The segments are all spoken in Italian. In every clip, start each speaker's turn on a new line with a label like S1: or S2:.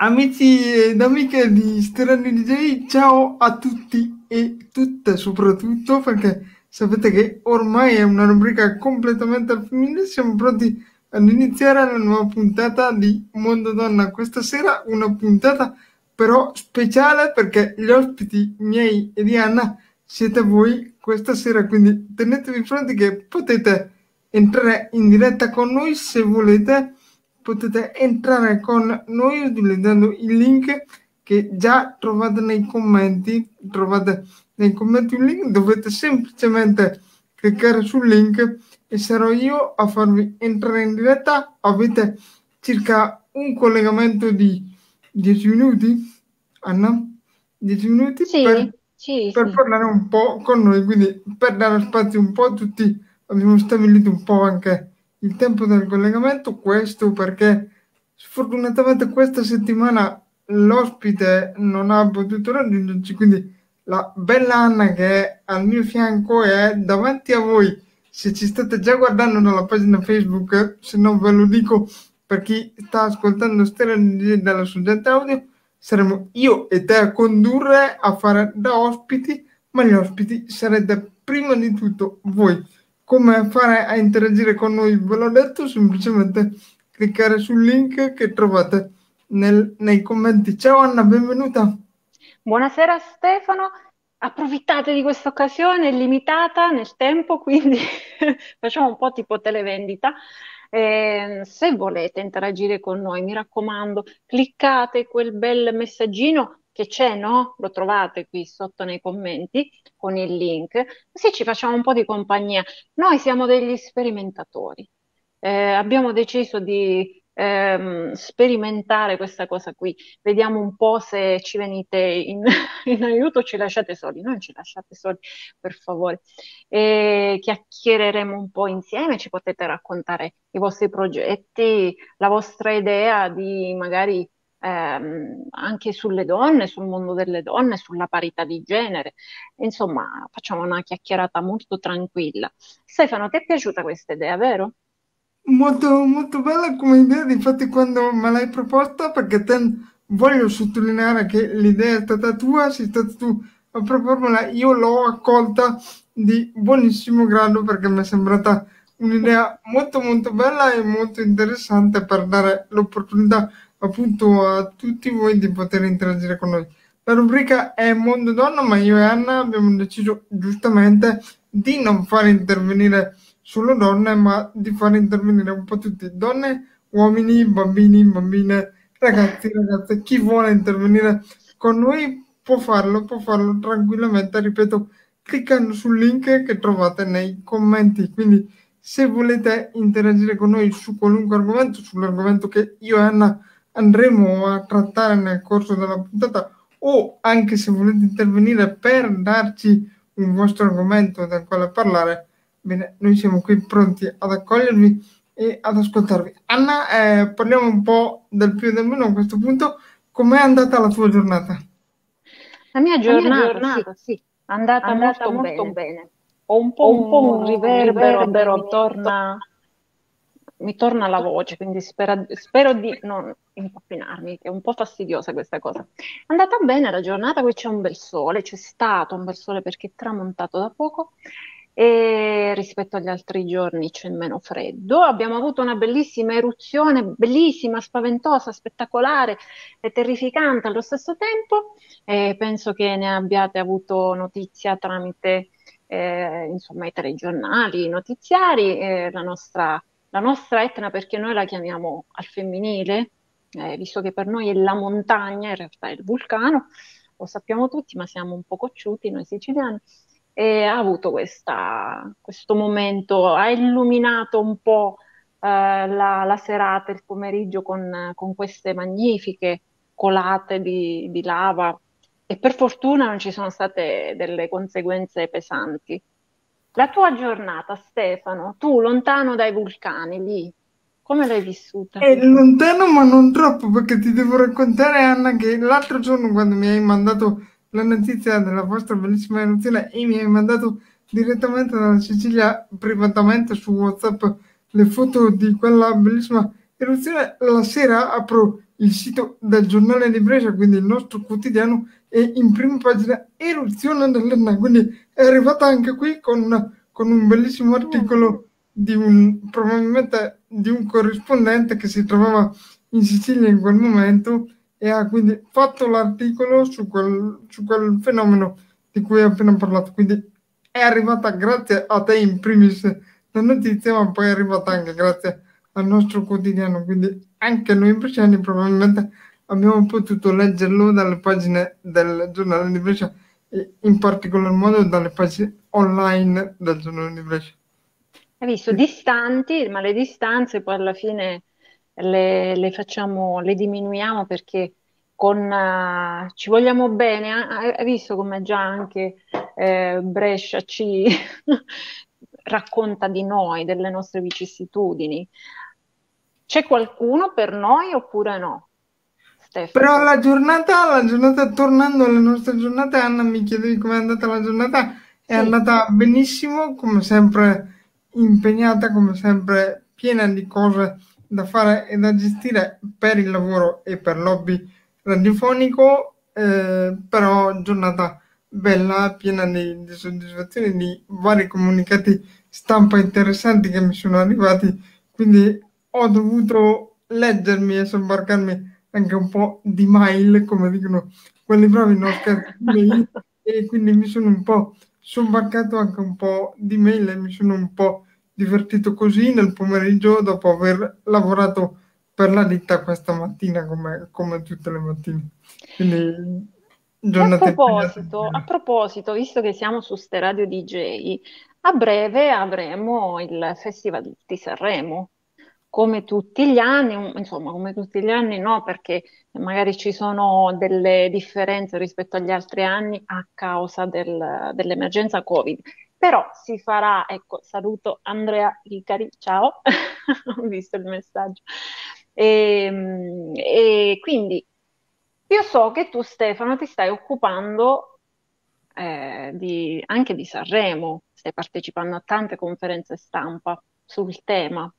S1: Amici ed amiche di Sterani DJ, ciao a tutti e tutte soprattutto perché sapete che ormai è una rubrica completamente al femminile, siamo pronti ad iniziare la nuova puntata di Mondo Donna. Questa sera una puntata però speciale perché gli ospiti miei e di Anna siete voi questa sera, quindi tenetevi pronti che potete entrare in diretta con noi se volete potete entrare con noi utilizzando il link che già trovate nei commenti. Trovate nei commenti un link, dovete semplicemente cliccare sul link e sarò io a farvi entrare in diretta. Avete circa un collegamento di 10 minuti, Anna? 10 minuti
S2: sì,
S1: per,
S2: sì,
S1: per
S2: sì.
S1: parlare un po' con noi, quindi per dare spazio un po' a tutti abbiamo stabilito un po' anche il tempo del collegamento, questo perché sfortunatamente questa settimana l'ospite non ha potuto raggiungerci, quindi la bella Anna che è al mio fianco è davanti a voi. Se ci state già guardando dalla pagina Facebook, se non ve lo dico per chi sta ascoltando Stella dalla sorgente audio, saremo io e te a condurre, a fare da ospiti, ma gli ospiti sarete prima di tutto voi come fare a interagire con noi. Ve l'ho detto semplicemente cliccare sul link che trovate nel, nei commenti. Ciao Anna benvenuta.
S2: Buonasera Stefano. Approfittate di questa occasione limitata nel tempo quindi facciamo un po' tipo televendita. Eh, se volete interagire con noi mi raccomando cliccate quel bel messaggino che c'è, no? Lo trovate qui sotto nei commenti con il link, così ci facciamo un po' di compagnia. Noi siamo degli sperimentatori. Eh, abbiamo deciso di ehm, sperimentare questa cosa qui. Vediamo un po' se ci venite in, in aiuto, ci lasciate soli. Non ci lasciate soli, per favore. E chiacchiereremo un po' insieme, ci potete raccontare i vostri progetti, la vostra idea di magari ehm, anche sulle donne, sul mondo delle donne, sulla parità di genere. Insomma, facciamo una chiacchierata molto tranquilla. Stefano, ti è piaciuta questa idea, vero?
S1: Molto, molto bella come idea, infatti quando me l'hai proposta, perché ten, voglio sottolineare che l'idea è stata tua, sei stato tu a propormela, io l'ho accolta di buonissimo grado perché mi è sembrata un'idea molto molto bella e molto interessante per dare l'opportunità appunto a tutti voi di poter interagire con noi. La rubrica è Mondo Donna, ma io e Anna abbiamo deciso giustamente di non far intervenire solo donne, ma di far intervenire un po' tutti, donne, uomini, bambini, bambine, ragazzi, ragazze, chi vuole intervenire con noi può farlo, può farlo tranquillamente, ripeto, cliccando sul link che trovate nei commenti. Quindi se volete interagire con noi su qualunque argomento, sull'argomento che io e Anna andremo a trattare nel corso della puntata o anche se volete intervenire per darci un vostro argomento del quale parlare, bene, noi siamo qui pronti ad accogliervi e ad ascoltarvi. Anna, eh, parliamo un po' del più e del meno a questo punto. Com'è andata la tua giornata?
S2: La mia giornata, la mia giornata sì, è andata, andata molto, molto bene. bene. Ho un po', un, po un riverbero, riverbero mi torna mi torna la voce, quindi spera, spero di non impappinarmi, che è un po' fastidiosa questa cosa. È andata bene la giornata, qui c'è un bel sole, c'è stato un bel sole perché è tramontato da poco e rispetto agli altri giorni c'è meno freddo. Abbiamo avuto una bellissima eruzione, bellissima, spaventosa, spettacolare e terrificante allo stesso tempo e penso che ne abbiate avuto notizia tramite eh, insomma, i telegiornali, i notiziari, eh, la nostra la nostra Etna, perché noi la chiamiamo al femminile, eh, visto che per noi è la montagna, in realtà è il vulcano, lo sappiamo tutti, ma siamo un po' cocciuti noi siciliani, e ha avuto questa, questo momento, ha illuminato un po' eh, la, la, serata, il pomeriggio con, con queste magnifiche colate di, di lava e per fortuna non ci sono state delle conseguenze pesanti. La tua giornata, Stefano, tu lontano dai vulcani lì, come l'hai vissuta?
S1: È lontano ma non troppo perché ti devo raccontare Anna che l'altro giorno quando mi hai mandato la notizia della vostra bellissima eruzione e mi hai mandato direttamente dalla Sicilia privatamente su Whatsapp le foto di quella bellissima eruzione, la sera apro il sito del giornale di Brescia, quindi il nostro quotidiano, e in prima pagina eruzione dell'Enna, quindi è arrivata anche qui con, con un bellissimo articolo di un, probabilmente di un corrispondente che si trovava in Sicilia in quel momento e ha quindi fatto l'articolo su quel, su quel fenomeno di cui ho appena parlato. Quindi è arrivata grazie a te in primis la notizia, ma poi è arrivata anche grazie al nostro quotidiano. Quindi anche noi bresciani probabilmente abbiamo potuto leggerlo dalle pagine del giornale di Brescia in particolar modo dalle pagine online del giornale di Brescia.
S2: Hai visto, distanti, ma le distanze poi alla fine le, le facciamo, le diminuiamo perché con, uh, ci vogliamo bene. Hai visto come già anche eh, Brescia ci racconta di noi, delle nostre vicissitudini. C'è qualcuno per noi oppure no?
S1: Stefano. Però la giornata, la giornata, tornando alle nostre giornate, Anna mi chiedevi com'è andata la giornata, è sì. andata benissimo, come sempre impegnata, come sempre piena di cose da fare e da gestire per il lavoro e per l'hobby radiofonico, eh, però giornata bella, piena di, di soddisfazione, di vari comunicati stampa interessanti che mi sono arrivati, quindi ho dovuto leggermi e sobbarcarmi anche un po' di mail, come dicono quelli bravi, non e quindi mi sono un po' sobbarcato anche un po' di mail e mi sono un po' divertito così nel pomeriggio dopo aver lavorato per la ditta questa mattina come, come tutte le mattine. Quindi,
S2: a proposito, a proposito, visto che siamo su ste radio DJ, a breve avremo il Festival di Sanremo come tutti gli anni, insomma, come tutti gli anni no, perché magari ci sono delle differenze rispetto agli altri anni a causa del, dell'emergenza Covid. Però si farà, ecco, saluto Andrea Ricari, ciao, ho visto il messaggio. E, ehm, e, quindi io so che tu Stefano ti stai occupando eh, di, anche di Sanremo, stai partecipando a tante conferenze stampa sul tema.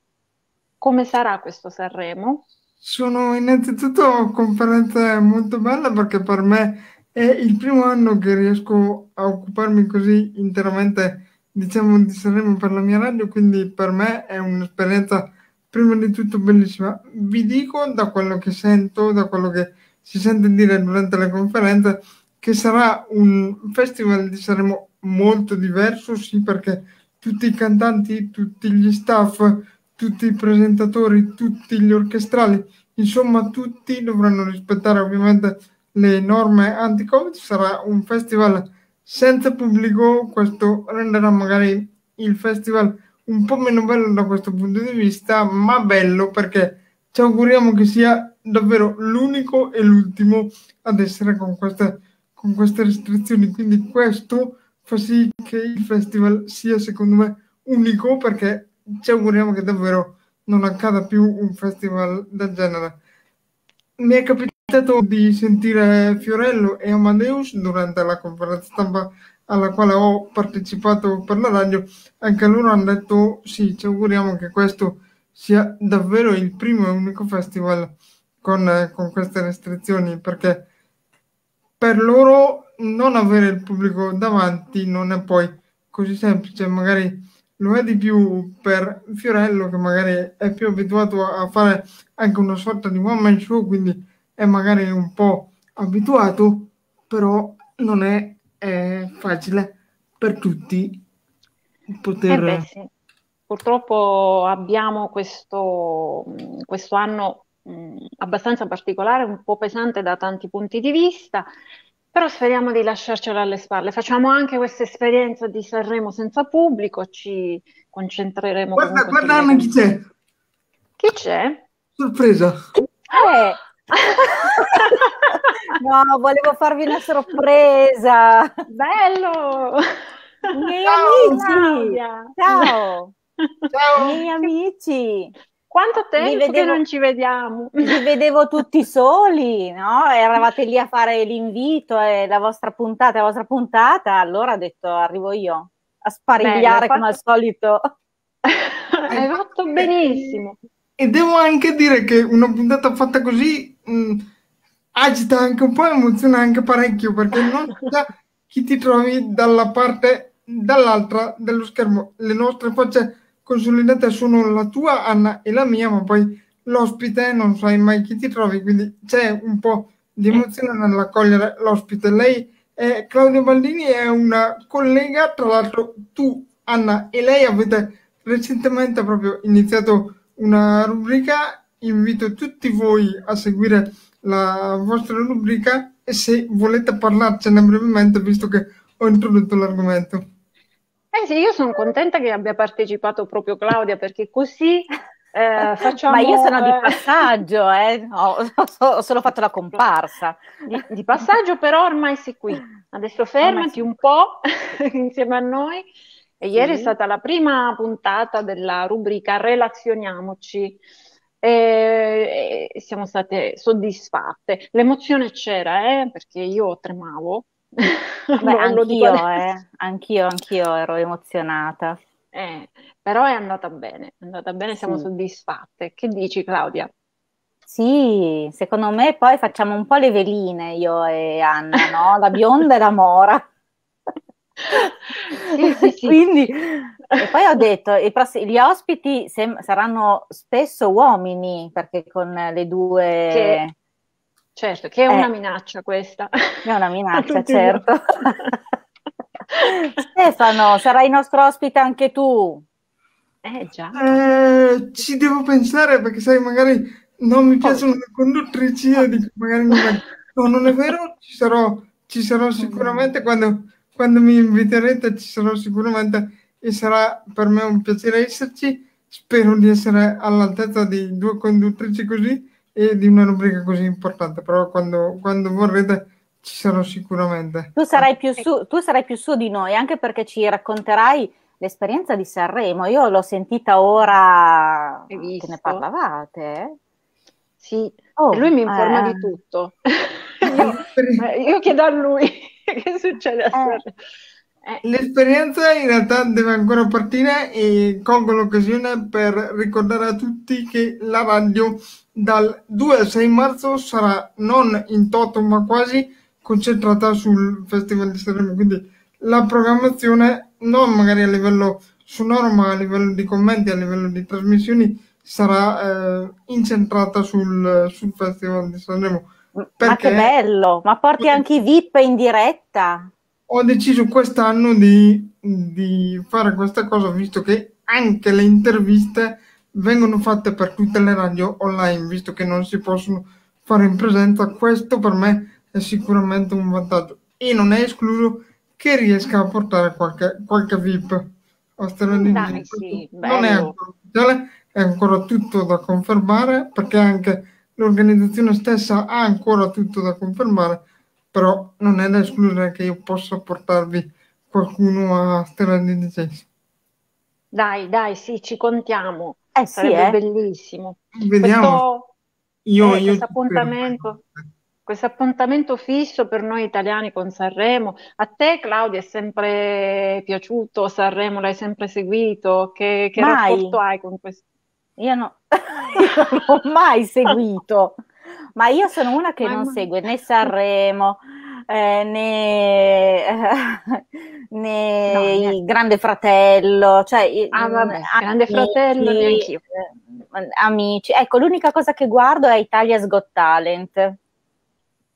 S2: Come sarà questo Sanremo?
S1: Sono innanzitutto conferenze molto belle perché per me è il primo anno che riesco a occuparmi così interamente, diciamo, di Sanremo per la mia radio, quindi per me è un'esperienza prima di tutto bellissima. Vi dico da quello che sento, da quello che si sente dire durante le conferenze, che sarà un festival di Sanremo molto diverso, sì, perché tutti i cantanti, tutti gli staff, tutti i presentatori, tutti gli orchestrali, insomma tutti dovranno rispettare ovviamente le norme anti-Covid, sarà un festival senza pubblico, questo renderà magari il festival un po' meno bello da questo punto di vista, ma bello perché ci auguriamo che sia davvero l'unico e l'ultimo ad essere con queste, con queste restrizioni. Quindi questo fa sì che il festival sia secondo me unico perché ci auguriamo che davvero non accada più un festival del genere. Mi è capitato di sentire Fiorello e Amadeus durante la conferenza stampa alla quale ho partecipato per la radio, anche loro hanno detto sì, ci auguriamo che questo sia davvero il primo e unico festival con, con queste restrizioni, perché per loro non avere il pubblico davanti non è poi così semplice, magari lo è di più per Fiorello che magari è più abituato a fare anche una sorta di one man show, quindi è magari un po' abituato, però non è, è facile per tutti poter...
S2: Eh beh, sì. Purtroppo abbiamo questo, questo anno mh, abbastanza particolare, un po' pesante da tanti punti di vista però speriamo di lasciarcelo alle spalle. Facciamo anche questa esperienza di Sanremo senza pubblico, ci concentreremo.
S1: Guarda, guarda Anna chi c'è.
S2: Chi c'è?
S1: Sorpresa.
S3: Eh. no, volevo farvi una sorpresa.
S2: Bello!
S3: Miei amici! Ciao! Ciao! Miei amici!
S2: Quanto tempo vedevo, che non ci vediamo?
S3: Vi vedevo tutti soli, no? Eravate lì a fare l'invito e la vostra puntata, la vostra puntata, allora ho detto arrivo io a sparigliare Beh, come al solito.
S2: Hai fatto benissimo.
S1: e devo anche dire che una puntata fatta così mh, agita anche un po', emoziona anche parecchio, perché non sa chi ti trovi dalla parte, dall'altra dello schermo. Le nostre facce consolidate sono la tua, Anna, e la mia, ma poi l'ospite non sai mai chi ti trovi, quindi c'è un po' di emozione nell'accogliere l'ospite. Lei è Claudio Baldini, è una collega, tra l'altro tu, Anna, e lei avete recentemente proprio iniziato una rubrica, invito tutti voi a seguire la vostra rubrica e se volete parlarcene brevemente, visto che ho introdotto l'argomento.
S2: Eh sì, io sono contenta che abbia partecipato proprio Claudia perché così eh, facciamo...
S3: Ma io sono di passaggio, eh? ho, ho, solo fatto la comparsa.
S2: Di, di, passaggio, però ormai sei qui. Adesso fermati un po' insieme a noi. E ieri sì. è stata la prima puntata della rubrica Relazioniamoci e, e siamo state soddisfatte. L'emozione c'era, eh, perché io tremavo.
S3: Beh, anch'io, eh. anch'io, anch'io ero emozionata.
S2: Eh, però è andata bene, è andata bene, siamo sì. soddisfatte. Che dici Claudia?
S3: Sì, secondo me poi facciamo un po' le veline io e Anna, no? La bionda e la mora. sì, sì, sì. Quindi, e poi ho detto, prossimi, gli ospiti sem- saranno spesso uomini, perché con le due...
S2: Che, certo, che è eh, una minaccia questa.
S3: È una minaccia, certo. Stefano, sarai nostro ospite anche tu.
S1: Eh già. Eh, ci devo pensare perché sai, magari non mi piacciono le conduttrici e dico magari non, è, no, non è vero, ci sarò, ci sarò sicuramente quando, quando mi inviterete, ci sarò sicuramente e sarà per me un piacere esserci. Spero di essere all'altezza di due conduttrici così e di una rubrica così importante, però quando, quando vorrete ci sarò sicuramente.
S3: Tu sarai, più su, tu sarai più su di noi, anche perché ci racconterai l'esperienza di Sanremo. Io l'ho sentita ora che ne parlavate. Eh?
S2: Sì, oh, lui mi informa eh. di tutto. io, io, chiedo a lui che succede a eh.
S1: Eh. L'esperienza in realtà deve ancora partire e colgo l'occasione per ricordare a tutti che la radio dal 2 al 6 marzo sarà non in toto ma quasi concentrata sul Festival di Sanremo, quindi la programmazione non magari a livello sonoro ma a livello di commenti, a livello di trasmissioni sarà eh, incentrata sul, sul, Festival di Sanremo.
S3: ma che bello, ma porti anche i VIP in diretta.
S1: Ho deciso quest'anno di, di fare questa cosa visto che anche le interviste vengono fatte per tutte le radio online, visto che non si possono fare in presenza. Questo per me è sicuramente un vantaggio e non è escluso che riesca a portare qualche, qualche VIP a Dai, sì, non è ancora ufficiale, è ancora tutto da confermare perché anche l'organizzazione stessa ha ancora tutto da confermare, però non è da escludere che io possa portarvi qualcuno a Stella di.
S2: Dai, dai, sì, ci contiamo. Eh, Sarebbe sì, eh. bellissimo.
S1: Vediamo. Questo,
S2: io, eh, io questo appuntamento. Questo appuntamento fisso per noi italiani con Sanremo. A te, Claudia, è sempre piaciuto Sanremo? L'hai sempre seguito? Che, che rapporto hai con questo?
S3: Io, no, io non l'ho mai seguito, ma io sono una che ma non ma... segue né Sanremo. Eh, né, eh, né no, il Grande Fratello, cioè
S2: ah, vabbè, amici, Grande Fratello neanch'io.
S3: Eh, amici, ecco, l'unica cosa che guardo è Italia's Got Talent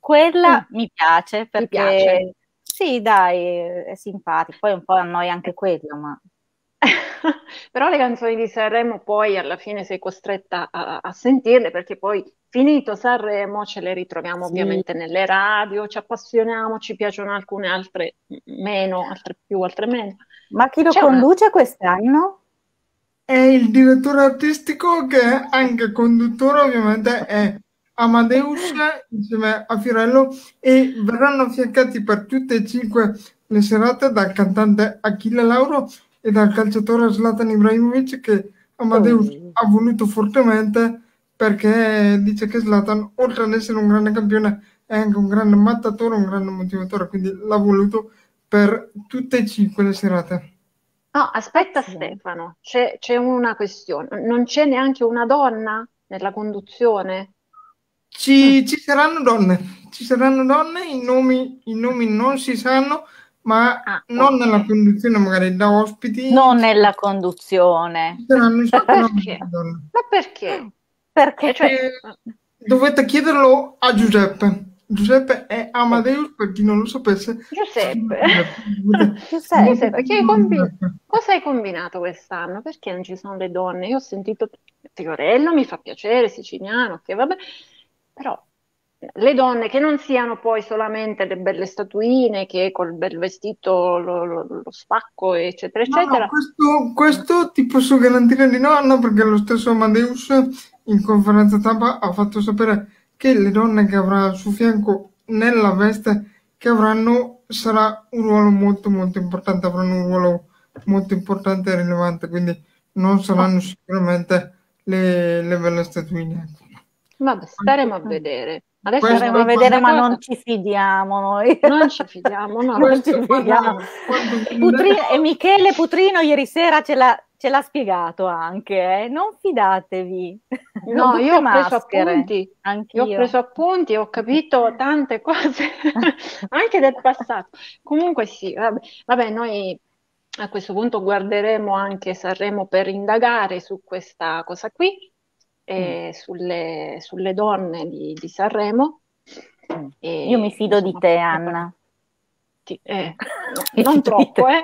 S3: quella mm. mi piace perché piace. sì, dai, è simpatico. Poi un po' annoia anche quello, ma
S2: però le canzoni di Sanremo poi alla fine sei costretta a, a, sentirle perché poi finito Sanremo ce le ritroviamo sì. ovviamente nelle radio, ci appassioniamo, ci piacciono alcune altre meno, altre più, altre meno.
S3: Ma chi lo C'è conduce una... quest'anno?
S1: È il direttore artistico che è anche conduttore ovviamente è Amadeus insieme a Fiorello e verranno affiancati per tutte e cinque le serate dal cantante Achille Lauro e dal calciatore Zlatan Ibrahimovic che Amadeus oh. ha voluto fortemente perché dice che Zlatan oltre ad essere un grande campione è anche un grande mattatore, un grande motivatore, quindi l'ha voluto per tutte e cinque le serate.
S2: No, aspetta Stefano, c'è, c'è una questione, non c'è neanche una donna nella conduzione?
S1: Ci, ci saranno donne, ci saranno donne, i nomi, i nomi non si sanno, ma
S2: Ah,
S1: non
S2: ok.
S1: nella conduzione, magari da ospiti.
S3: Non nella conduzione.
S1: Ci saranno
S2: Ma perché? Ma perché?
S3: Perché?
S2: E cioè,
S1: Eh, dovete chiederlo a Giuseppe. Giuseppe è Amadeus, per chi non lo sapesse.
S2: Giuseppe,
S3: Giuseppe,
S2: Giuseppe, che hai combi-
S1: Giuseppe.
S2: cosa hai combinato quest'anno? Perché non ci sono le donne? Io ho sentito Fiorello, mi fa piacere, siciliano, che vabbè, però le donne che non siano poi solamente le belle statuine che col bel vestito lo, lo- lo spacco, eccetera,
S1: No, no,
S2: eccetera.
S1: questo, questo ti posso garantire di no, Anna, perché lo stesso Amadeus in conferenza stampa ha fatto sapere che le donne che avrà al suo fianco nella veste che avranno sarà un ruolo molto molto importante, avranno un ruolo molto importante e rilevante, quindi non saranno sicuramente le, le belle statuine. ecco.
S2: Vabbè, staremo a vedere. Adesso
S1: Questo-
S3: Staremo a vedere, ma non ci fidiamo noi.
S2: non ci fidiamo, no.
S3: Non ci fidiamo. Putrino- e Michele Putrino ieri sera ce l'ha, ce l'ha spiegato anche, eh. Non fidatevi.
S2: No,
S3: Tutte
S2: io ho appunti.
S3: Anch'io.
S2: Io ho preso appunti e ho capito tante cose anche del passato. Comunque sì, vabbè, vabbè, noi a questo punto guarderemo anche Sanremo per indagare su questa cosa qui, e sulle, sulle donne di, di Sanremo.
S3: Mm.
S2: E,
S3: Io mi fido di
S2: insomma,
S3: te,
S2: prepar-
S3: Anna.
S2: ti- eh, non
S3: di
S2: troppo,
S3: te.
S2: eh.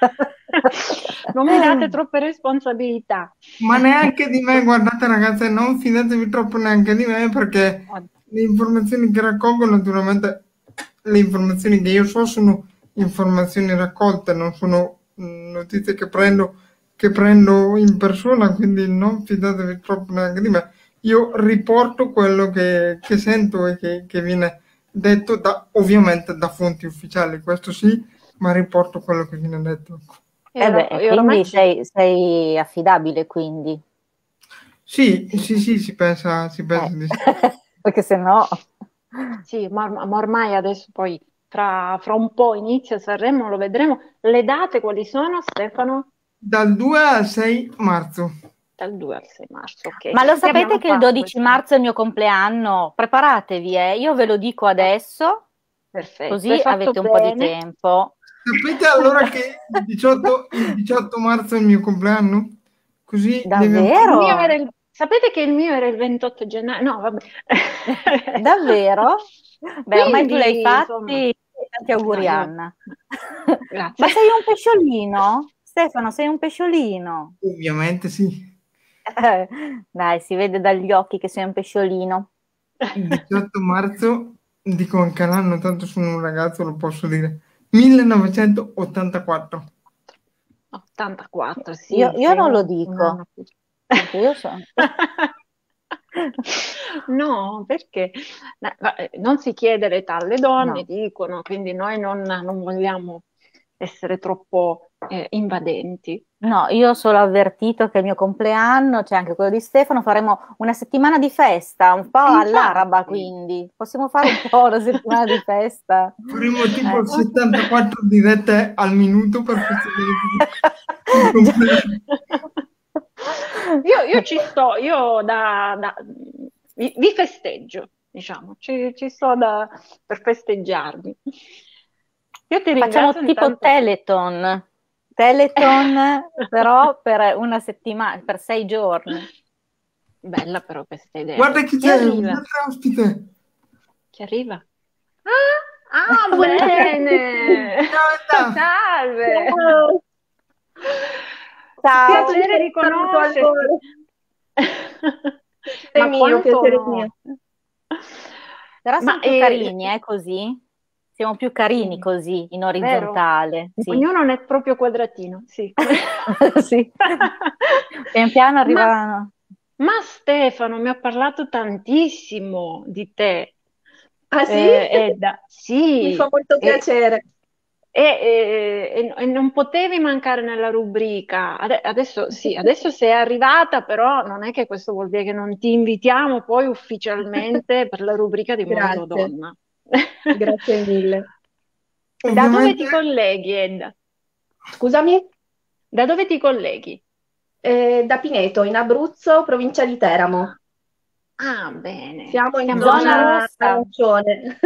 S2: Non mi date troppe responsabilità.
S1: Ma neanche di me, guardate ragazze, non fidatevi troppo neanche di me perché le informazioni che raccolgo, naturalmente, le informazioni che io so sono informazioni raccolte, non sono mh, notizie che prendo, che prendo in persona, quindi non fidatevi troppo neanche di me. Io riporto quello che, che sento e che, che viene detto da, ovviamente da fonti ufficiali, questo sì, ma riporto quello che viene detto.
S3: Eh
S2: ora-
S3: beh,
S2: e oramai
S3: quindi sei, sei affidabile, quindi.
S1: Sì, sì, sì, si pensa, si pensa
S3: Eh.
S1: di sì.
S3: Perché se no...
S2: Sì, ma, ma ormai adesso poi fra, fra un po' inizia Sanremo, lo vedremo. Le date quali sono, Stefano?
S1: Dal 2 al 6 marzo.
S2: Dal 2 al 6 marzo, ok.
S3: Ma lo sapete che il
S2: fatto
S3: 12
S2: questo?
S3: marzo è il mio compleanno? Preparatevi, eh. Io ve lo dico adesso,
S2: Perfetto,
S3: così avete un po' di
S2: bene.
S3: tempo.
S1: Sapete allora che il 18, il 18 marzo è il mio compleanno? Così deve-
S2: Il
S3: Davvero?
S2: mio era il- Sapete che il mio era il 28 gennaio? No, vabbè.
S3: Davvero? Beh, ormai tu l'hai fatti. Tanti auguri, Anna.
S2: Grazie.
S3: Ma sei un pesciolino? Stefano, sei un pesciolino?
S1: Ovviamente sì.
S3: Dai, si vede dagli occhi che sei un pesciolino.
S1: Il 18 marzo, dico anche l'anno, tanto sono un ragazzo, lo posso dire. 1984.
S2: 84, sì.
S3: Io- io non lo dico. io so.
S2: No, perché non si chiede l'età alle donne,
S3: No.
S2: dicono, quindi noi non, non vogliamo essere troppo eh, invadenti.
S3: No, io ho solo avvertito che il mio compleanno, c'è anche quello di Stefano, faremo una settimana di festa, un po'
S2: Infatti.
S3: all'araba, quindi possiamo fare un po' una settimana di festa.
S1: Faremo tipo
S3: Eh.
S1: 74 dirette al minuto per compleanno.
S2: Io, io ci sto, io da, da- vi, vi festeggio, diciamo, ci, ci sto da- per festeggiarvi. Io ti
S3: Facciamo tipo
S2: intanto-
S3: Teleton, Teleton però per una settimana, per sei giorni.
S2: Bella però questa idea.
S1: Guarda chi
S2: Chi
S1: c'è,
S2: arriva?
S1: un ospite.
S2: Chi arriva? Ah, ah, bene!
S1: Ciao.
S2: Salve!
S3: Ciao.
S2: Piacere riconoscerti.
S4: È
S2: Ma
S4: mio,
S2: quanto
S4: piacere mio.
S3: Però siamo
S2: Ma,
S3: più
S2: eh,
S3: carini, eh, così? Siamo più carini
S2: Sì.
S3: così, in orizzontale. Sì.
S2: Ognuno è proprio quadratino, sì.
S3: Sì. Pian piano arrivano.
S2: Ma Stefano mi ha parlato tantissimo di te,
S4: Ah sì?
S2: eh, Edda. Sì,
S4: Mi fa molto
S2: e-
S4: piacere.
S2: E, e- e non potevi mancare nella rubrica. Ade- Adesso sì, adesso sei arrivata, però non è che questo vuol dire che non ti invitiamo poi ufficialmente per la rubrica di Mondo
S4: Grazie.
S2: Donna.
S4: Grazie mille.
S2: Da dove ti colleghi, Edda?
S4: Scusami?
S2: Da dove ti colleghi?
S4: Eh, da Pineto, in Abruzzo, provincia di Teramo.
S2: Ah, bene.
S4: Siamo in Siamo zona arancione.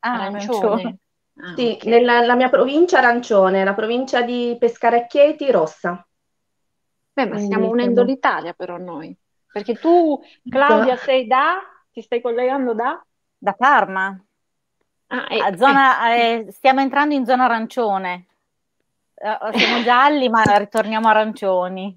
S2: Ah, arancione.
S4: Ah, sì, okay. nella mia provincia arancione, la provincia di Pescara Chieti rossa.
S2: Beh, ma stiamo unendo l'Italia però noi. Perché tu, Claudia, sei da? Ti stai collegando da?
S3: Da Parma. Ah, eh, zona, eh. stiamo entrando in zona arancione. Eh, siamo gialli, ma ritorniamo arancioni.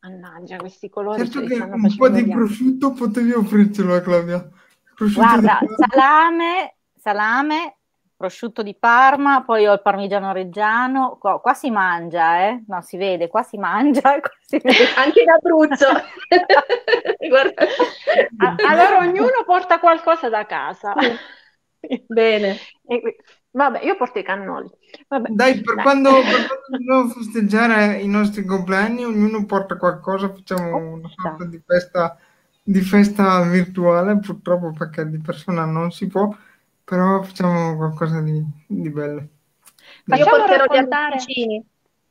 S2: Mannaggia, questi colori
S1: certo che un po' di prosciutto potevi offrircelo Claudia.
S3: Prosciutto Guarda, salame, salame, prosciutto di Parma, poi ho il parmigiano reggiano. Qua, qua si mangia, eh? No, si vede, qua si mangia. Qua si vede.
S4: Anche in Abruzzo.
S2: allora ognuno porta qualcosa da casa.
S4: Bene.
S2: E, vabbè, io porto i cannoli. Vabbè,
S1: dai, per dai. quando, dobbiamo festeggiare i nostri compleanni, ognuno porta qualcosa, facciamo oh, una sorta di festa, di festa virtuale, purtroppo perché di persona non si può, però facciamo qualcosa di, di bello.
S4: Dai. Io porterò gli arrosticini.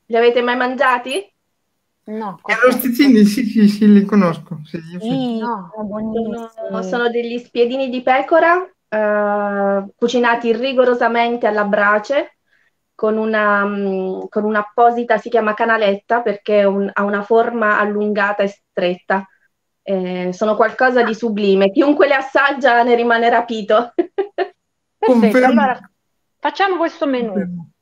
S4: Li avete mai mangiati?
S2: No,
S1: gli arrosticini sì, sì, sì, li conosco. Sì,
S4: sì. No, sono, sono degli spiedini di pecora eh, cucinati rigorosamente alla brace con una, um, con un'apposita, si chiama canaletta perché un, ha una forma allungata e stretta. Eh, sono qualcosa di sublime. Chiunque le assaggia ne rimane rapito.
S2: Perfetto, allora facciamo questo menù.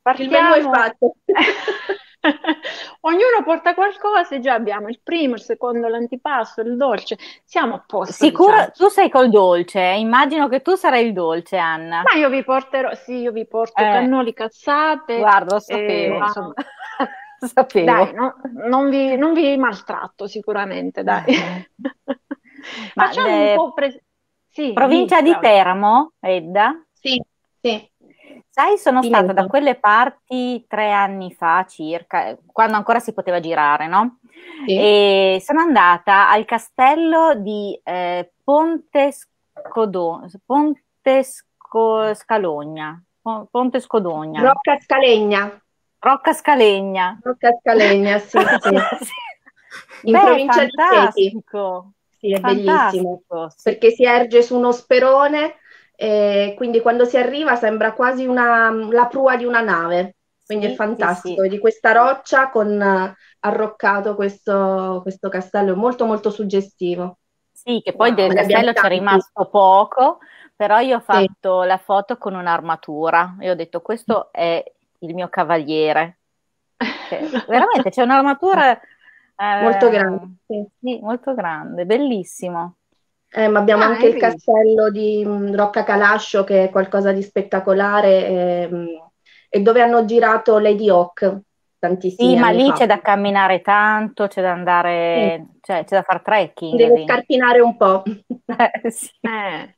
S4: Partiamo... Il menù è fatto.
S2: Ognuno porta qualcosa e già abbiamo il primo, il secondo, l'antipasto, il dolce. Siamo a posto.
S3: Sicuro, diciamo. tu sei col dolce, eh? immagino che tu sarai il dolce, Anna.
S2: Ma io vi porterò, sì, io vi porto eh. cannoli cazzate.
S3: Guarda, lo sapevo. E, insomma, sapevo.
S2: Dai, no, non, vi, non, vi, maltratto sicuramente, dai. Eh. Facciamo le... un po' pre...
S3: sì, provincia di Teramo, Edda?
S4: Sì, sì.
S3: Sai, sono stata da quelle parti tre anni fa circa, quando ancora si poteva girare, no? Sì. E sono andata al castello di eh, Ponte, Scodo, Ponte Sco, Scalogna, Ponte Scodogna.
S4: Rocca Scalegna.
S3: Rocca Scalegna.
S4: Rocca Scalegna, sì, sì. In Beh, provincia
S3: fantastico.
S4: di Chieti. Sì, è fantastico, bellissimo. Sì. Perché si erge su uno sperone e quindi quando si arriva sembra quasi una, la prua di una nave, quindi sì, è fantastico. Sì, sì. Di questa roccia con uh, arroccato questo, questo castello, è molto molto suggestivo.
S3: Sì, che poi wow, del castello c'è rimasto poco, però io ho fatto la foto con un'armatura e ho detto questo è il mio cavaliere. Cioè, veramente c'è un'armatura
S4: eh, molto grande.
S3: Sì, molto grande, bellissimo.
S4: Eh, ma abbiamo ah, anche il castello di mh, mm, Rocca Calascio che è qualcosa di spettacolare e, mh, e dove hanno girato Lady Hawk tantissimi
S3: Sì, ma lì fa. c'è da camminare tanto, c'è da andare, sì. cioè c'è da fare trekking.
S4: Deve lì. scarpinare un po'.
S2: eh, sì. eh.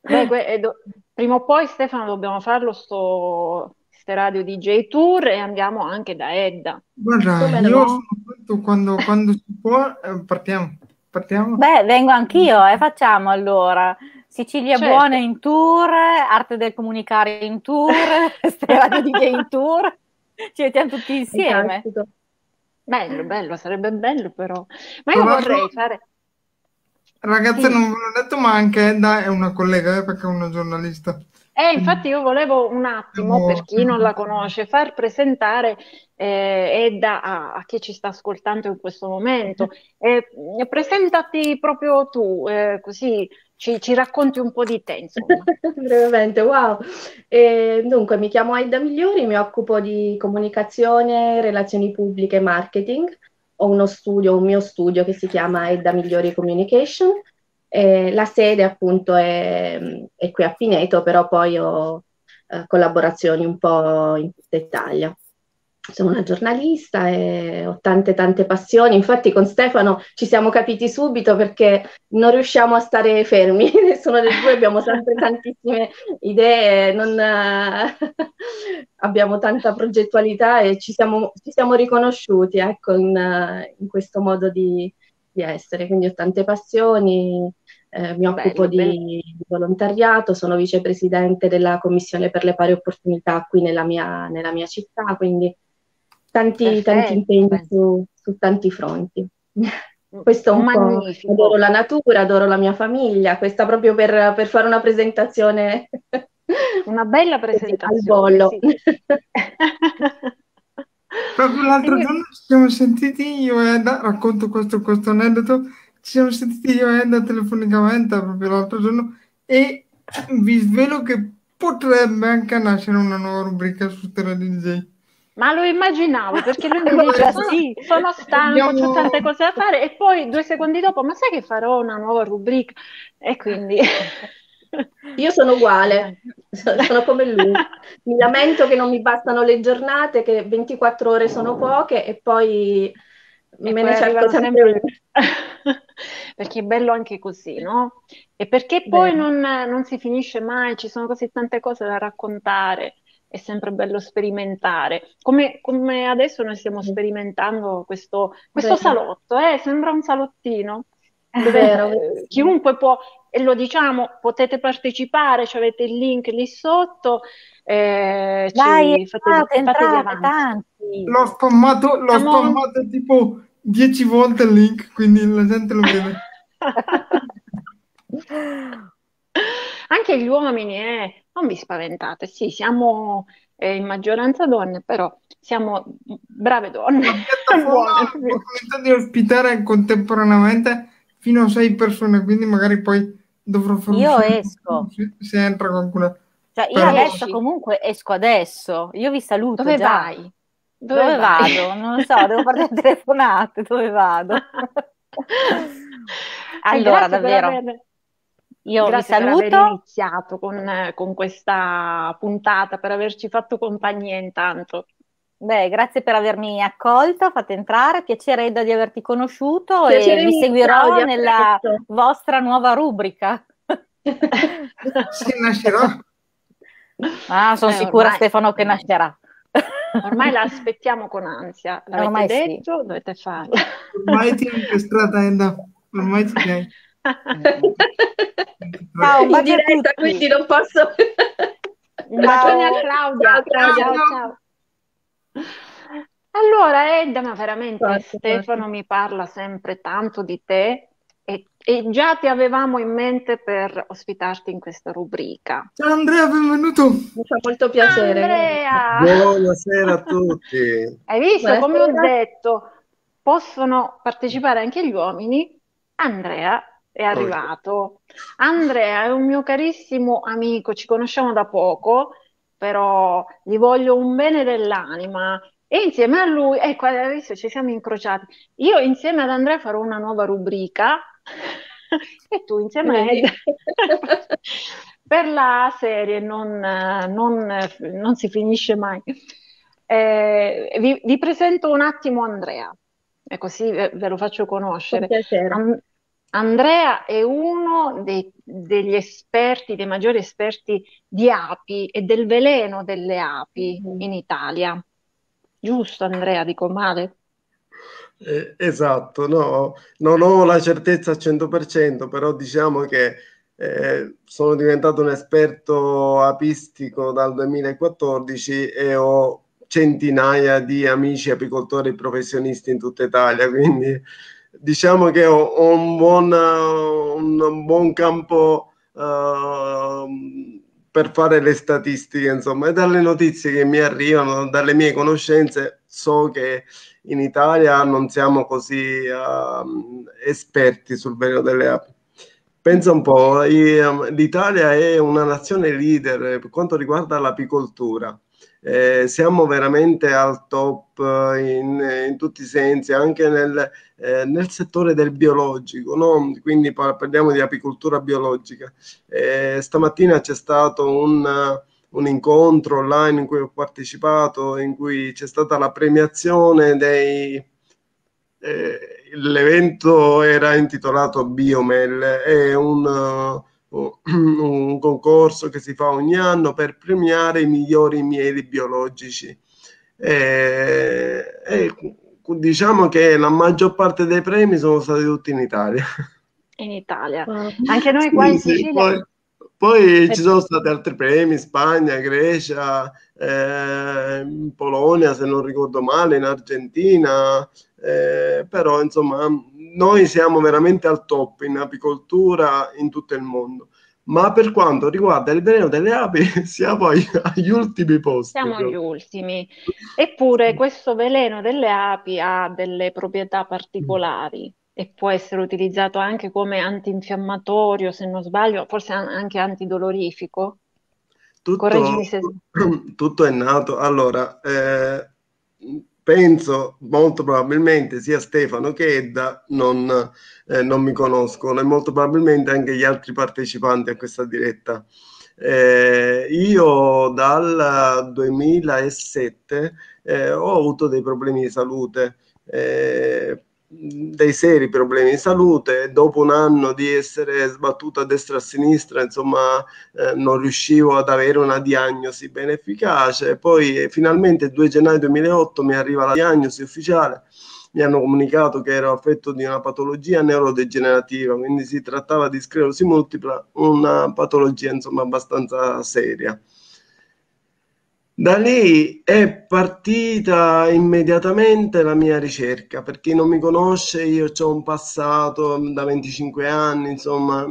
S2: Beh, do- prima o poi Stefano dobbiamo farlo sto queste radio DJ tour e andiamo anche da Edda.
S1: Guarda, Come io no? quando, quando si può, eh, partiamo. Partiamo?
S3: Beh, vengo anch'io e eh, facciamo allora. Sicilia certo. Buona in tour, Arte del Comunicare in tour, di Gay in tour, ci mettiamo tutti insieme.
S2: Bello, bello, sarebbe bello però. Ma io vorrei fare...
S1: Ragazze, sì. non ve l'ho detto, ma anche Edda è una collega, eh, perché è una giornalista.
S2: Eh, infatti io volevo un attimo, per chi non la conosce, far presentare eh, Edda a, a, chi ci sta ascoltando in questo momento. Eh, presentati proprio tu, eh, così ci, ci, racconti un po' di te, insomma.
S4: Brevemente, wow. Dunque, mi chiamo Edda Migliori, mi occupo di comunicazione, relazioni pubbliche e marketing. Ho uno studio, un mio studio che si chiama Edda Migliori Communication eh, la sede appunto è, è, qui a Pineto, però poi ho eh, collaborazioni un po' in tutta Italia. Sono una giornalista e ho tante tante passioni, infatti con Stefano ci siamo capiti subito perché non riusciamo a stare fermi, nessuno dei due abbiamo sempre tantissime idee, non, eh, abbiamo tanta progettualità e ci siamo, ci siamo riconosciuti ecco, in, in questo modo di, di essere, quindi ho tante passioni, eh, mi occupo bello, di, bello. di, volontariato, sono vicepresidente della Commissione per le pari opportunità qui nella mia, nella mia città, quindi tanti, tanti impegni su, su, tanti fronti. Questo è un Magnifico. po'. Adoro la natura, adoro la mia famiglia. Questa proprio per, per fare una presentazione.
S2: Una bella presentazione.
S4: Al bollo. Sì.
S1: Proprio l'altro giorno ci siamo sentiti io e Eda, racconto questo, questo aneddoto, ci siamo sentiti io e Eda telefonicamente proprio l'altro giorno e vi svelo che potrebbe anche nascere una nuova rubrica su Terra DJ.
S2: Ma lo immaginavo perché lui mi dice sono, sì, sono stanco, ho tante cose da fare e poi due secondi dopo, ma sai che farò una nuova rubrica? E quindi...
S4: Io sono uguale, sono come lui. Mi lamento che non mi bastano le giornate, che 24 ore sono poche e poi e me ne cerco sempre.
S2: Perché è bello anche così, no? E perché poi non, non, si finisce mai, ci sono così tante cose da raccontare, è sempre bello sperimentare. Come, come adesso noi stiamo sperimentando questo, questo salotto, eh? sembra un salottino. Vero. chiunque può, e lo diciamo, potete partecipare, avete il link lì sotto. Eh,
S3: Dai, fate, entrate, entrate tanti.
S1: L'ho spammato, l'ho Siamo... spammato tipo 10 volte il link, quindi la gente lo vede.
S2: Anche gli uomini, eh, non vi spaventate, sì, siamo eh, in maggioranza donne, però siamo brave donne.
S1: Possibilità di ospitare contemporaneamente fino a sei persone, quindi magari poi dovrò fare
S3: Io esco.
S1: Se entra qualcuno.
S3: Cioè, io adesso comunque esco adesso, io vi saluto
S2: Dove
S3: già.
S2: vai?
S3: Dove, Dove vado? Non lo so, devo fare le telefonate, dove vado? allora, davvero. Aver... Io Grazie vi saluto.
S2: per aver iniziato con, con, questa puntata, per averci fatto compagnia intanto.
S3: Beh, grazie per avermi accolto, fate entrare, piacere Edda di averti conosciuto piacere e vi seguirò Claudia, nella perfetto. vostra nuova rubrica.
S1: Se nascerà.
S3: Ah, sono eh, sicura ormai... Stefano che nascerà.
S2: Ormai la aspettiamo con ansia. L'avete ormai detto, sì. dovete farlo.
S1: Ormai ti hai incastrata, Edda. Ormai ti hai.
S4: Ciao, in diretta, quindi non posso...
S2: Un bacione a Claudia. Ciao, ciao, ciao. Allora, Edda, ma veramente Stefano mi parla sempre tanto di te e, già ti avevamo in mente per ospitarti in questa rubrica.
S1: Ciao Andrea, benvenuto.
S4: Mi fa molto piacere.
S2: Andrea.
S5: Buonasera a tutti.
S2: Hai visto, Buonasera. come ho detto, possono partecipare anche gli uomini. Andrea è arrivato. Andrea è un mio carissimo amico, ci conosciamo da poco però gli voglio un bene dell'anima. E insieme a lui, ecco, adesso ci siamo incrociati. Io insieme ad Andrea farò una nuova rubrica e tu insieme a Ed per la serie non, non, non si finisce mai. Eh, vi, vi, presento un attimo Andrea, e così ve, ve lo faccio conoscere. And- Andrea è uno dei, degli esperti, dei maggiori esperti di api e del veleno delle api mm. in Italia. Giusto Andrea, dico male?
S5: Eh, esatto, no, non ho la certezza al 100%, però diciamo che eh, sono diventato un esperto apistico dal 2014 e ho centinaia di amici apicoltori professionisti in tutta Italia, quindi diciamo che ho, ho un, buon, un, buon, campo uh, per fare le statistiche, insomma, e dalle notizie che mi arrivano, dalle mie conoscenze, so che in Italia non siamo così uh, esperti sul veleno delle api. Pensa un po', l'Italia è una nazione leader per quanto riguarda l'apicoltura eh, siamo veramente al top eh, in, in, tutti i sensi, anche nel, eh, nel settore del biologico, no? quindi parliamo di apicoltura biologica. Eh, stamattina c'è stato un, un, incontro online in cui ho partecipato, in cui c'è stata la premiazione dei... Eh, l'evento era intitolato Biomel, è un un concorso che si fa ogni anno per premiare i migliori mieli biologici. E, e, diciamo che la maggior parte dei premi sono stati tutti in Italia.
S2: In Italia, anche noi qua in Sicilia.
S5: Poi, Poi ci sono stati altri premi, Spagna, Grecia, eh, Polonia, se non ricordo male, in Argentina, eh, però insomma noi siamo veramente al top in apicoltura in tutto il mondo. Ma per quanto riguarda il veleno delle api, siamo agli, agli ultimi posti.
S2: Siamo agli ultimi. Eppure questo veleno delle api ha delle proprietà particolari e può essere utilizzato anche come antinfiammatorio, se non sbaglio, forse anche antidolorifico.
S5: Tutto, se... tutto è nato. Allora, eh, penso molto probabilmente sia Stefano che Edda non, eh, non, mi conoscono e molto probabilmente anche gli altri partecipanti a questa diretta. Eh, io dal 2007 eh, ho avuto dei problemi di salute eh, dei seri problemi di salute. Dopo un anno di essere sbattuto a destra e a sinistra, insomma, eh, non riuscivo ad avere una diagnosi ben efficace. Poi eh, finalmente il 2 gennaio 2008 mi arriva la diagnosi ufficiale. Mi hanno comunicato che ero affetto di una patologia neurodegenerativa, quindi si trattava di sclerosi multipla, una patologia insomma abbastanza seria. Da lì è partita immediatamente la mia ricerca. Per chi non mi conosce, io ho un passato da 25 anni, insomma,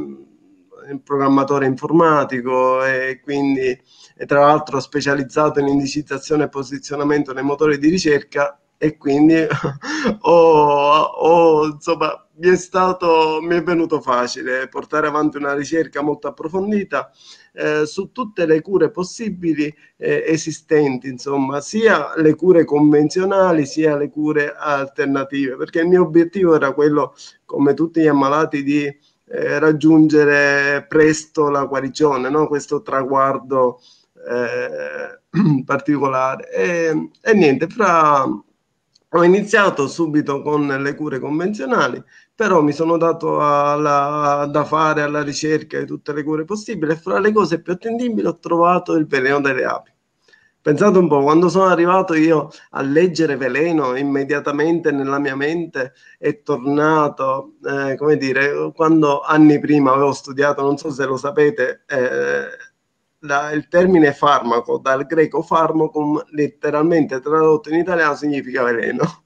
S5: programmatore informatico e quindi e tra l'altro specializzato in indicizzazione e posizionamento nei motori di ricerca e quindi ho, ho, insomma, mi è, stato, mi è venuto facile portare avanti una ricerca molto approfondita eh, su tutte le cure possibili eh, esistenti, insomma, sia le cure convenzionali sia le cure alternative, perché il mio obiettivo era quello, come tutti gli ammalati, di eh, raggiungere presto la guarigione, no? questo traguardo eh, particolare. E, e niente, fra ho iniziato subito con le cure convenzionali, però mi sono dato alla, da fare alla ricerca di tutte le cure possibili e fra le cose più attendibili ho trovato il veleno delle api. Pensate un po', quando sono arrivato io a leggere veleno, immediatamente nella mia mente è tornato, eh, come dire, quando anni prima avevo studiato, non so se lo sapete, eh, la, il termine farmaco dal greco farmacum letteralmente tradotto in italiano significa veleno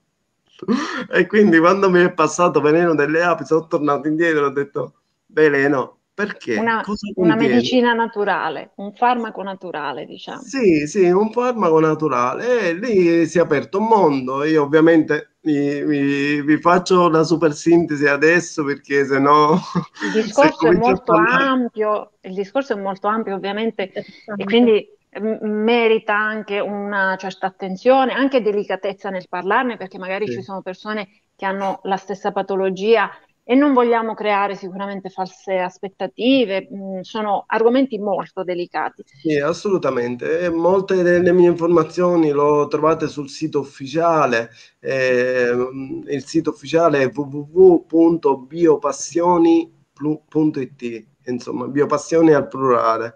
S5: e quindi quando mi è passato veleno delle api sono tornato indietro e ho detto veleno perché?
S2: Una, una, medicina naturale, un farmaco naturale, diciamo.
S5: Sì, sì, un farmaco naturale. E lì si è aperto un mondo. Io ovviamente vi, vi, vi faccio la super sintesi adesso perché se no...
S2: Il discorso è molto ampio, il discorso è molto ampio ovviamente e quindi merita anche una certa attenzione, anche delicatezza nel parlarne perché magari sì. ci sono persone che hanno la stessa patologia e non vogliamo creare sicuramente false aspettative, mm, sono argomenti molto delicati.
S5: Sì, assolutamente. molte delle mie informazioni lo trovate sul sito ufficiale, eh, il sito ufficiale è www.biopassioni.it, insomma, biopassioni al plurale.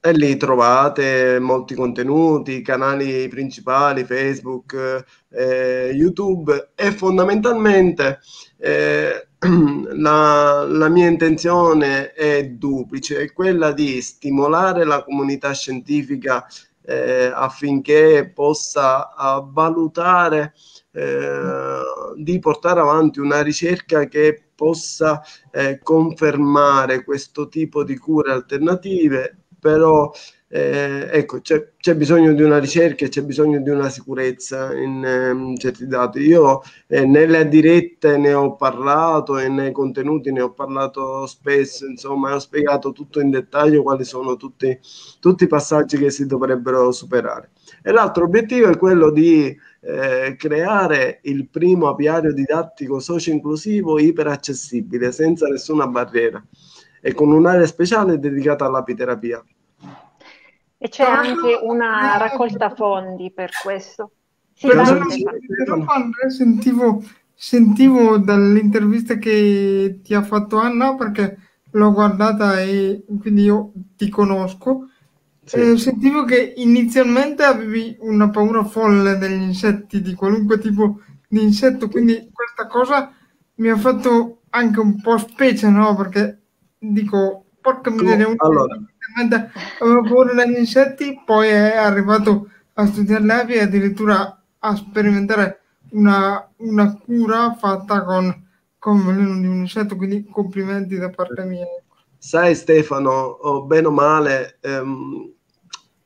S5: E lì trovate molti contenuti, canali principali, Facebook, eh, YouTube e fondamentalmente eh, la, la, mia intenzione è duplice, è quella di stimolare la comunità scientifica eh, affinché possa valutare eh, di portare avanti una ricerca che possa eh, confermare questo tipo di cure alternative, però eh, ecco, c'è, c'è, bisogno di una ricerca c'è bisogno di una sicurezza in, um, certi dati. Io eh, nelle dirette ne ho parlato e nei contenuti ne ho parlato spesso, insomma, ho spiegato tutto in dettaglio quali sono tutti, tutti i passaggi che si dovrebbero superare. E l'altro obiettivo è quello di eh, creare il primo apiario didattico socio-inclusivo iperaccessibile, senza nessuna barriera e con un'area speciale dedicata all'apiterapia.
S2: E c'è però anche una raccolta fondi per questo.
S1: Sì, però, però Andrea, sentivo, sentivo dall'intervista che ti ha fatto Anna, perché l'ho guardata e quindi io ti conosco, sì. eh, sentivo che inizialmente avevi una paura folle degli insetti, di qualunque tipo di insetto, quindi questa cosa mi ha fatto anche un po' specie, no? Perché dico, porca miseria, allora. Avevo paura degli insetti, poi è arrivato a studiare l'api e addirittura a sperimentare una, una cura fatta con, con veleno di un insetto, quindi complimenti da parte mia.
S5: Sai Stefano, bene o male, ehm,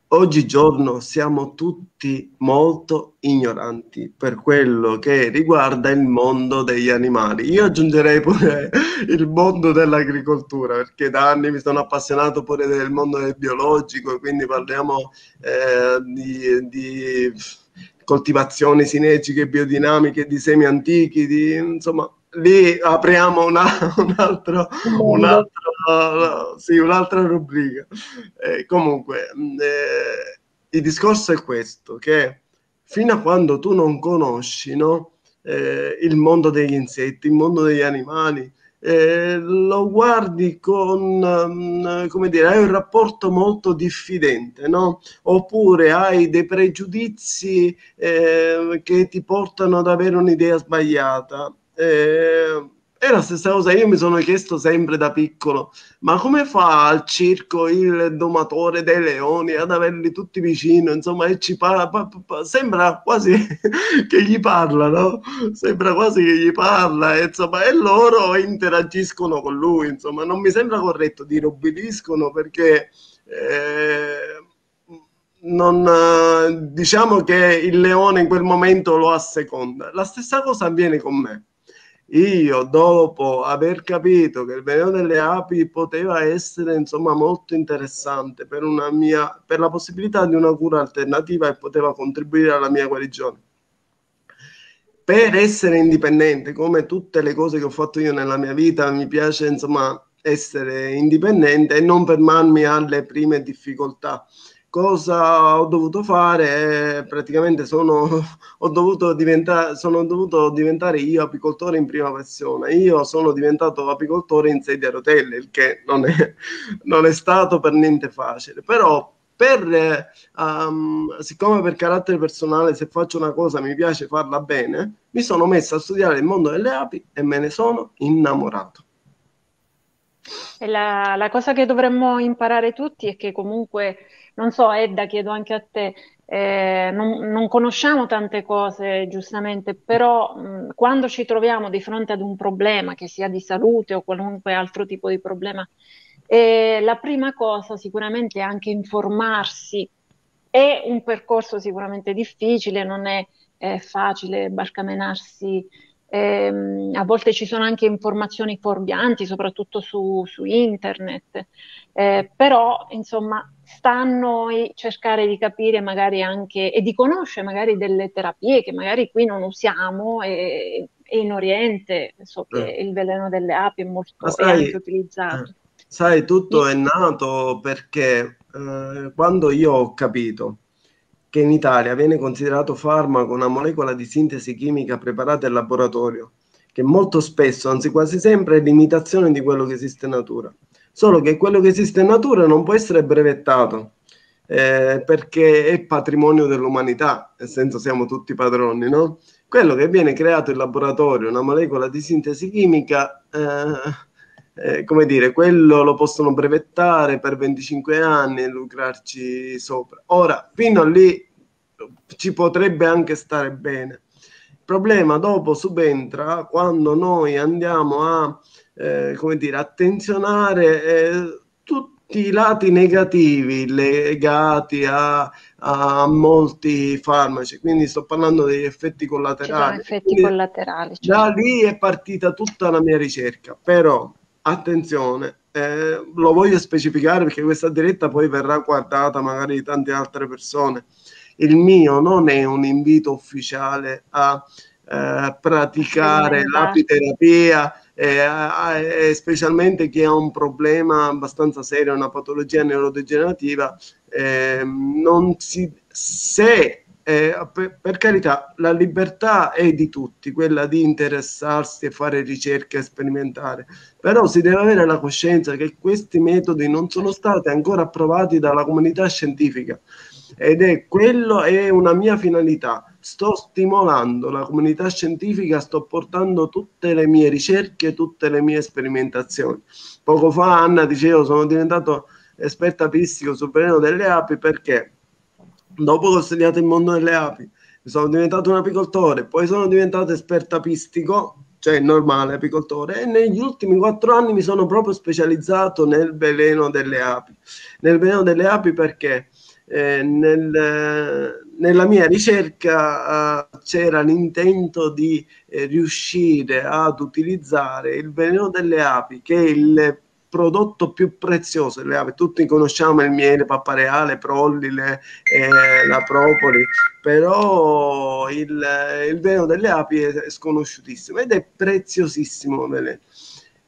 S5: oggigiorno siamo tutti molto ignoranti per quello che riguarda il mondo degli animali. Io aggiungerei pure il mondo dell'agricoltura, perché da anni mi sono appassionato pure del mondo del biologico, quindi parliamo eh, di, di, coltivazioni sinergiche, biodinamiche, di semi antichi, di, insomma, lì apriamo una, un altro, un altro, sì, un'altra rubrica. Eh, comunque, eh, il discorso è questo, che fino a quando tu non conosci no, eh, il mondo degli insetti, il mondo degli animali, eh, lo guardi con, um, come dire, hai un rapporto molto diffidente, no? Oppure hai dei pregiudizi eh, che ti portano ad avere un'idea sbagliata. Eh, è la stessa cosa, io mi sono chiesto sempre da piccolo, ma come fa al circo il domatore dei leoni ad averli tutti vicino, insomma, e ci parla, pa, pa, sembra quasi che gli parla, no? Sembra quasi che gli parla, e, insomma, e loro interagiscono con lui, insomma, non mi sembra corretto dire obbediscono perché... Eh, non, diciamo che il leone in quel momento lo asseconda. La stessa cosa avviene con me io dopo aver capito che il veleno delle api poteva essere insomma molto interessante per, una mia, per la possibilità di una cura alternativa e poteva contribuire alla mia guarigione. Per essere indipendente come tutte le cose che ho fatto io nella mia vita mi piace insomma essere indipendente e non fermarmi alle prime difficoltà cosa ho dovuto fare? Praticamente sono, ho dovuto diventare, sono dovuto diventare io apicoltore in prima persona. Io sono diventato apicoltore in sedia a rotelle, il che non è, non è stato per niente facile. Però per, um, siccome per carattere personale se faccio una cosa mi piace farla bene, mi sono messo a studiare il mondo delle api e me ne sono innamorato.
S2: La, la cosa che dovremmo imparare tutti è che comunque non so, Edda, chiedo anche a te, eh, non, non, conosciamo tante cose, giustamente, però mh, quando ci troviamo di fronte ad un problema, che sia di salute o qualunque altro tipo di problema, eh, la prima cosa sicuramente è anche informarsi. È un percorso sicuramente difficile, non è, è facile barcamenarsi eh, a volte ci sono anche informazioni fuorvianti, soprattutto su, su internet, eh, però insomma sta a cercare di capire magari anche e di conoscere magari delle terapie che magari qui non usiamo e, e in Oriente so che eh. il veleno delle api è molto sai, è utilizzato. Eh,
S5: sai, tutto è nato perché eh, quando io ho capito che in Italia viene considerato farmaco una molecola di sintesi chimica preparata in laboratorio, che molto spesso, anzi quasi sempre, è l'imitazione di quello che esiste in natura. Solo che quello che esiste in natura non può essere brevettato, eh, perché è patrimonio dell'umanità, nel senso siamo tutti padroni, no? Quello che viene creato in laboratorio, una molecola di sintesi chimica, eh, eh, come dire, quello lo possono brevettare per 25 anni e lucrarci sopra. Ora, fino a lì ci potrebbe anche stare bene. Il problema dopo subentra quando noi andiamo a, eh, come dire, attenzionare eh, tutti i lati negativi legati a, a, molti farmaci, quindi sto parlando degli effetti collaterali.
S2: Effetti collaterali
S5: certo. Da lì è partita tutta la mia ricerca, però attenzione, eh, lo voglio specificare perché questa diretta poi verrà guardata magari da tante altre persone. Il mio non è un invito ufficiale a eh, praticare l'apiterapia, eh, specialmente chi ha un problema abbastanza serio, una patologia neurodegenerativa, eh, non si, se eh, per, per, carità, la libertà è di tutti, quella di interessarsi e fare ricerche e sperimentare, però si deve avere la coscienza che questi metodi non sono stati ancora approvati dalla comunità scientifica. Ed è quello è una mia finalità. Sto stimolando la comunità scientifica, sto portando tutte le mie ricerche, tutte le mie sperimentazioni. Poco fa Anna dicevo sono diventato esperto apistico sul veleno delle api perché dopo che ho studiato il mondo delle api sono diventato un apicoltore, poi sono diventato esperto apistico, cioè normale apicoltore, e negli ultimi quattro anni mi sono proprio specializzato nel veleno delle api. Nel veleno delle api perché eh, nel, nella mia ricerca eh, c'era l'intento di eh, riuscire ad utilizzare il veleno delle api, che è il prodotto più prezioso delle api. Tutti conosciamo il miele pappareale, prollile, eh, la propoli, però il, il veleno delle api è sconosciutissimo ed è preziosissimo. Veleno.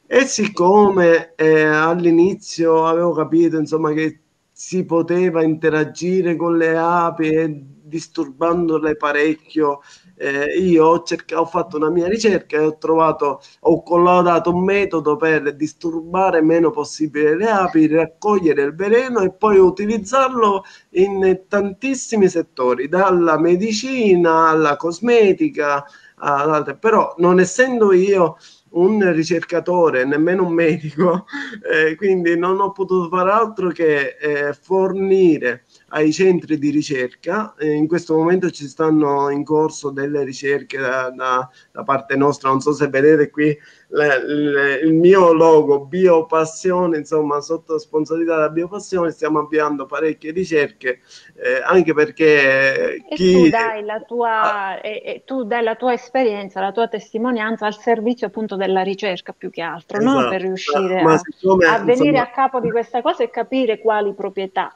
S5: E siccome eh, all'inizio avevo capito insomma, che si poteva interagire con le api e disturbandole parecchio eh, io ho, cercato, ho fatto una mia ricerca e ho trovato, ho collaudato un metodo per disturbare meno possibile le api, raccogliere il veleno e poi utilizzarlo in tantissimi settori, dalla medicina alla cosmetica, ad altre. però non essendo io un ricercatore, nemmeno un medico, eh, quindi non ho potuto fare altro che eh, fornire ai centri di ricerca. Eh, in questo momento ci stanno in corso delle ricerche da, da, da parte nostra, non so se vedete qui le, le, il mio logo Biopassione, insomma sotto sponsorità da Biopassione stiamo avviando parecchie ricerche, eh, anche perché
S2: chi... tu, dai la tua, ah. tu dai la tua esperienza, la tua testimonianza al servizio appunto della ricerca più che altro, esatto. no? per riuscire a, siccome, a venire insomma... a capo di questa cosa e capire quali proprietà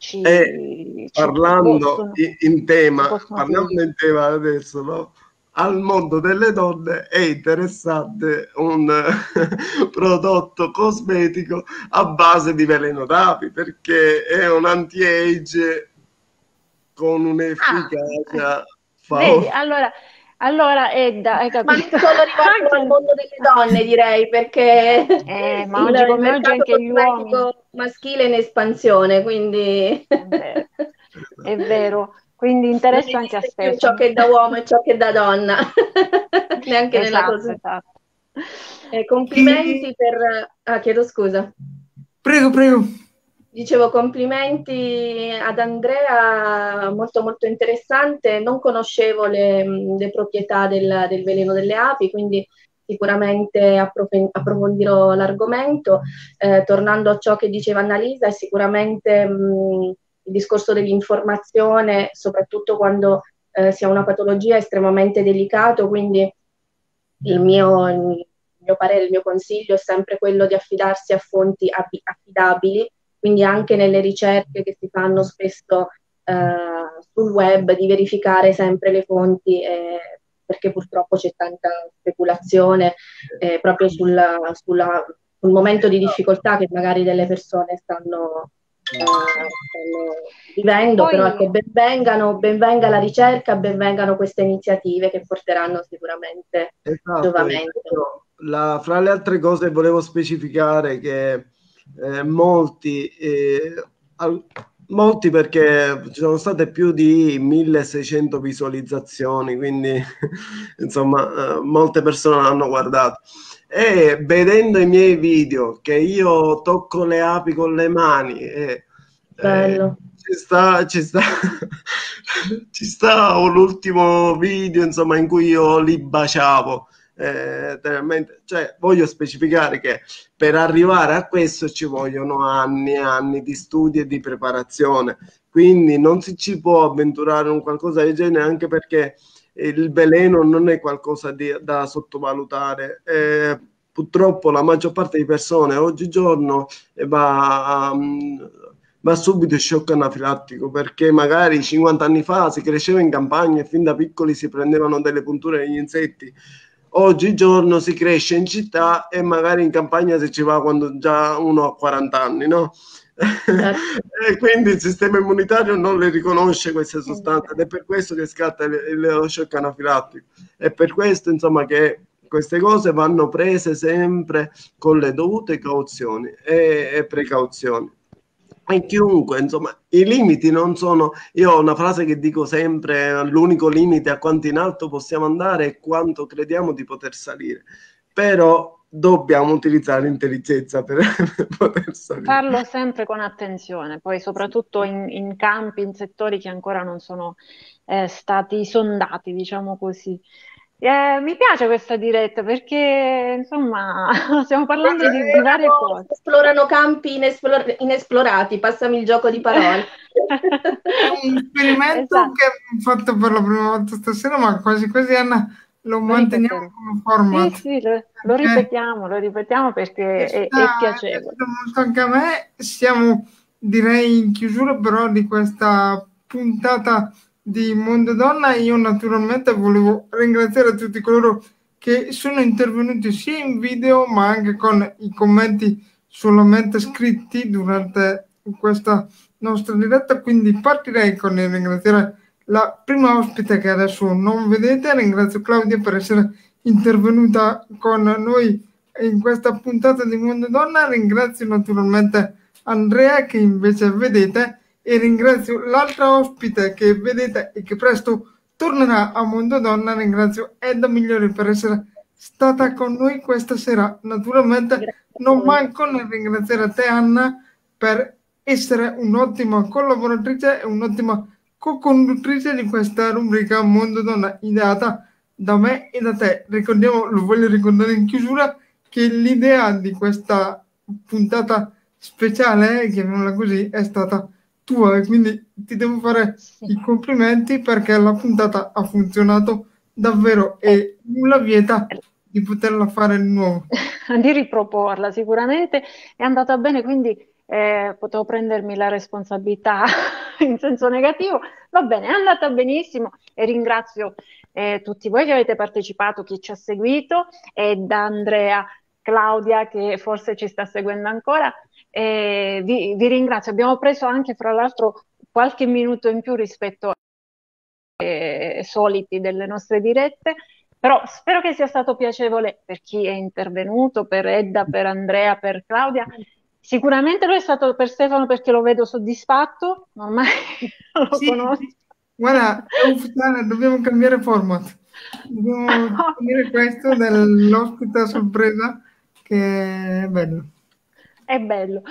S2: ci,
S5: e ci parlando possono, in, tema, parlando in tema adesso, no? al mondo delle donne è interessante un prodotto cosmetico a base di veleno d'api perché è un anti-age con un'efficacia
S2: ah, vedi, allora allora, Edda, hai capito? Ma
S4: non solo riguardo al mondo delle donne, direi, perché
S2: eh, ma oggi come oggi anche gli uomini
S4: maschile in espansione, quindi
S2: è vero, è vero. quindi interessa anche a te.
S4: Ciò che è da uomo e ciò che è da donna, neanche esatto, nella cosa. Esatto. Eh, complimenti per... Ah, chiedo scusa.
S1: Prego, prego.
S4: Dicevo complimenti ad Andrea, molto molto interessante. Non conoscevo le, le proprietà del, del, veleno delle api, quindi sicuramente approfondirò l'argomento. Eh, tornando a ciò che diceva Annalisa, sicuramente mh, il discorso dell'informazione, soprattutto quando eh, si ha una patologia, è estremamente delicato, quindi il mio, il mio parere, il mio consiglio è sempre quello di affidarsi a fonti affidabili quindi anche nelle ricerche che si fanno spesso eh, sul web di verificare sempre le fonti eh, perché purtroppo c'è tanta speculazione eh, proprio sulla, sulla, sul momento di difficoltà che magari delle persone stanno, eh, vivendo, Poi... però ecco, benvengano, benvenga la ricerca, benvengano queste iniziative che porteranno sicuramente esatto, giovamento.
S5: La, fra le altre cose volevo specificare che eh, molti, eh, al, molti perché ci sono state più di 1600 visualizzazioni, quindi insomma eh, molte persone l'hanno guardato. E vedendo i miei video che io tocco le api con le mani, e,
S4: Bello.
S5: ci sta, ci sta, ci sta un ultimo video insomma in cui io li baciavo eh, cioè, voglio specificare che per arrivare a questo ci vogliono anni e anni di studi e di preparazione, quindi non si ci può avventurare un qualcosa del genere anche perché il veleno non è qualcosa di, da sottovalutare. Eh, purtroppo la maggior parte di persone oggigiorno va, um, va subito shock anafilattico perché magari 50 anni fa si cresceva in campagna e fin da piccoli si prendevano delle punture degli insetti oggigiorno si cresce in città e magari in campagna si ci va quando già uno ha 40 anni, no? Certo. e quindi il sistema immunitario non le riconosce queste sostanze ed è per questo che scatta lo shock anafilattico. È per questo, insomma, che queste cose vanno prese sempre con le dovute cauzioni e, e precauzioni. E chiunque, insomma, i limiti non sono. Io ho una frase che dico sempre: l'unico limite a quanto in alto possiamo andare è quanto crediamo di poter salire. Però dobbiamo utilizzare l'intelligenza per poter salire.
S2: Farlo sempre con attenzione, poi soprattutto in, in campi, in settori che ancora non sono eh, stati sondati, diciamo così. Eh, mi piace questa diretta perché insomma stiamo parlando di, di varie cose.
S4: Esplorano campi inesplor- inesplorati, passami il gioco di parole.
S1: È un esperimento esatto. che ho fatto per la prima volta stasera, ma quasi quasi Anna lo manteniamo come format.
S2: Sì, sì, lo, lo ripetiamo, lo ripetiamo perché è, è, piacevole.
S1: Molto anche a me, siamo direi in chiusura però di questa puntata di Mondo Donna. Io naturalmente volevo ringraziare tutti coloro che sono intervenuti sia in video ma anche con i commenti solamente scritti durante questa nostra diretta. Quindi partirei con il ringraziare la prima ospite che adesso non vedete. Ringrazio Claudia per essere intervenuta con noi in questa puntata di Mondo Donna. Ringrazio naturalmente Andrea che invece vedete e ringrazio l'altra ospite che vedete e che presto tornerà a Mondo Donna. Ringrazio Edda Migliori per essere stata con noi questa sera. Naturalmente non manco nel ringraziare te Anna per essere un'ottima collaboratrice e un'ottima co-conduttrice di questa rubrica Mondo Donna ideata da me e da te. Ricordiamo, lo voglio ricordare in chiusura, che l'idea di questa puntata speciale, chiamiamola così, è stata tua e quindi ti devo fare sì. i complimenti perché la puntata ha funzionato davvero e nulla vieta di poterla fare di nuovo.
S2: di riproporla sicuramente è andata bene, quindi eh, potevo prendermi la responsabilità in senso negativo. Va bene, è andata benissimo e ringrazio eh, tutti voi che avete partecipato, chi ci ha seguito e da Andrea, Claudia che forse ci sta seguendo ancora e vi, vi ringrazio. Abbiamo preso anche, fra l'altro, qualche minuto in più rispetto ai eh, soliti delle nostre dirette. Però spero che sia stato piacevole per chi è intervenuto, per Edda, per Andrea, per Claudia. Sicuramente lo è stato per Stefano perché lo vedo soddisfatto, ormai lo sì, conosco.
S1: Guarda, dobbiamo cambiare format. Dobbiamo cambiare questo dell'ospite sorpresa, che è bello
S2: è bello.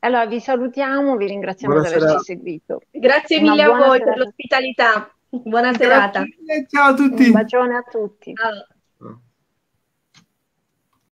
S2: Allora vi salutiamo, vi ringraziamo Buonasera. di averci seguito.
S4: Grazie mille a voi serata. per l'ospitalità. Buona serata.
S1: Ciao a tutti.
S2: Un bacione a tutti. Ciao.